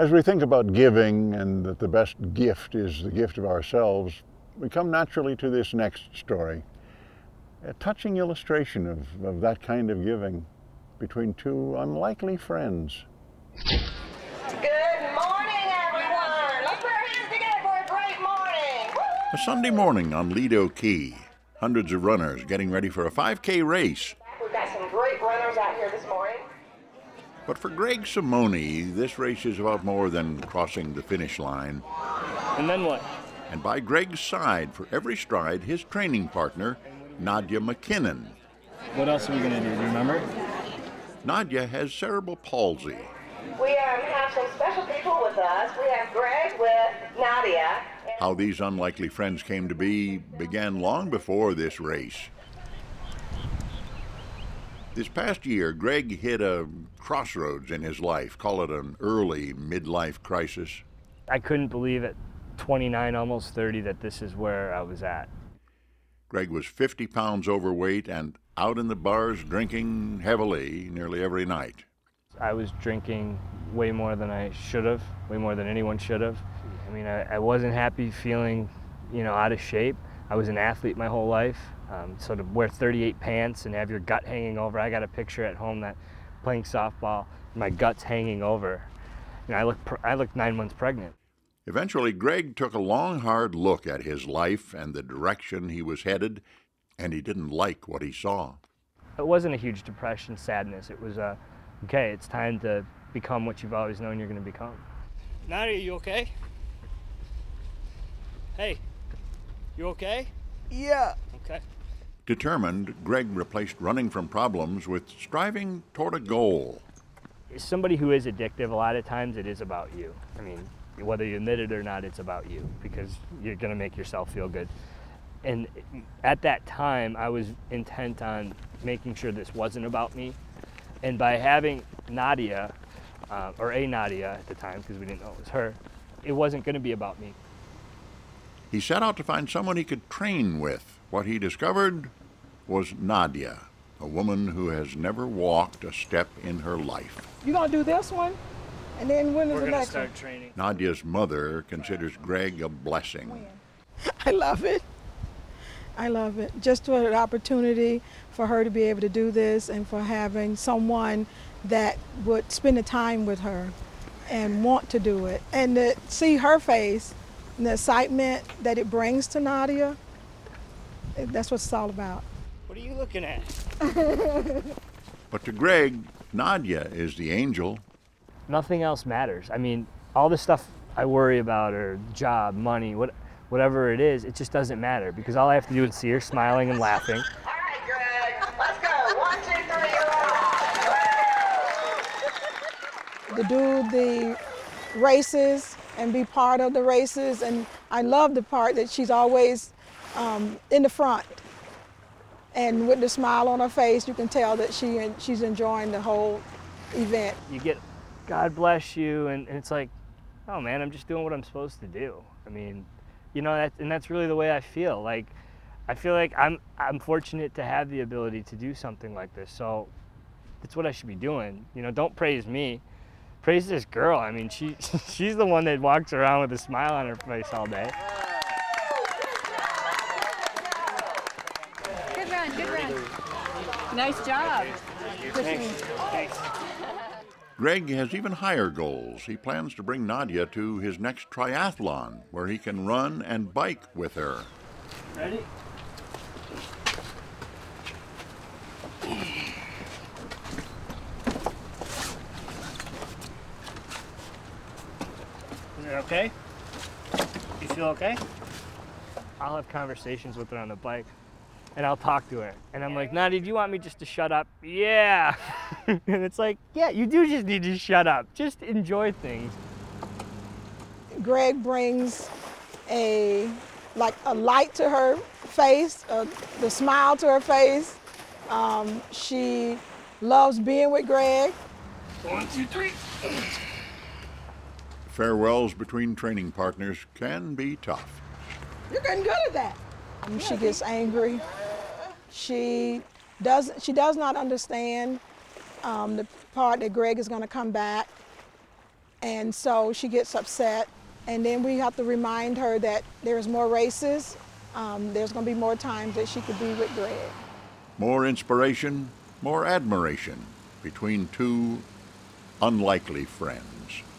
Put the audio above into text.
As we think about giving and that the best gift is the gift of ourselves, we come naturally to this next story. A touching illustration of, of that kind of giving between two unlikely friends. Good morning, everyone. Let's put our hands together for a great morning. A Sunday morning on Lido Key. Hundreds of runners getting ready for a 5K race. We've got some great runners out here this morning. But for Greg Simony, this race is about more than crossing the finish line. And then what? And by Greg's side, for every stride, his training partner, Nadia McKinnon. What else are we going to do? Do you remember? Nadia has cerebral palsy. We um, have some special people with us. We have Greg with Nadia. How these unlikely friends came to be began long before this race. This past year, Greg hit a crossroads in his life, call it an early midlife crisis. I couldn't believe at 29, almost 30, that this is where I was at. Greg was 50 pounds overweight and out in the bars drinking heavily nearly every night. I was drinking way more than I should have, way more than anyone should have. I mean, I, I wasn't happy feeling, you know, out of shape. I was an athlete my whole life. Um, so to wear 38 pants and have your gut hanging over, I got a picture at home that playing softball, my gut's hanging over. and I look, I looked nine months pregnant. Eventually, Greg took a long, hard look at his life and the direction he was headed, and he didn't like what he saw. It wasn't a huge depression, sadness. It was a, okay, it's time to become what you've always known you're going to become. Nadia, you okay? Hey, you okay? Yeah. Okay. Determined, Greg replaced running from problems with striving toward a goal. Somebody who is addictive, a lot of times it is about you. I mean, whether you admit it or not, it's about you because you're going to make yourself feel good. And at that time, I was intent on making sure this wasn't about me. And by having Nadia, uh, or a Nadia at the time, because we didn't know it was her, it wasn't going to be about me. He set out to find someone he could train with. What he discovered was Nadia, a woman who has never walked a step in her life. You gonna do this one? And then when is We're the next start one? training. Nadia's mother considers Greg a blessing. I love it. I love it. Just for an opportunity for her to be able to do this and for having someone that would spend the time with her and want to do it. And to see her face and the excitement that it brings to Nadia, that's what it's all about. What are you looking at? But to Greg, Nadia is the angel. nothing else matters. I mean, all the stuff I worry about or job, money, what, whatever it is, it just doesn't matter because all I have to do is see her smiling and laughing. All right, Greg. Let's go. One, two, three, you're to do the races and be part of the races. And I love the part that she's always um, in the front. And with the smile on her face, you can tell that she she's enjoying the whole event. You get, God bless you, and, and it's like, oh man, I'm just doing what I'm supposed to do. I mean, you know, that, and that's really the way I feel. Like, I feel like I'm I'm fortunate to have the ability to do something like this. So, that's what I should be doing. You know, don't praise me. Praise this girl. I mean, she she's the one that walks around with a smile on her face all day. Good run, good run. Nice job. Greg has even higher goals. He plans to bring Nadia to his next triathlon, where he can run and bike with her. Ready? Okay? You feel okay? I'll have conversations with her on the bike and I'll talk to her. And I'm like, Nadia, do you want me just to shut up? Yeah. and it's like, yeah, you do just need to shut up. Just enjoy things. Greg brings a like a light to her face, uh, the smile to her face. Um, she loves being with Greg. One, two, three. Farewells between training partners can be tough. You're getting good at that. Um, she gets angry. She does. She does not understand um, the part that Greg is going to come back, And so she gets upset. And then we have to remind her that there's more races. Um, there's going to be more times that she could be with Greg. More inspiration, more admiration between two unlikely friends. Frankie! What?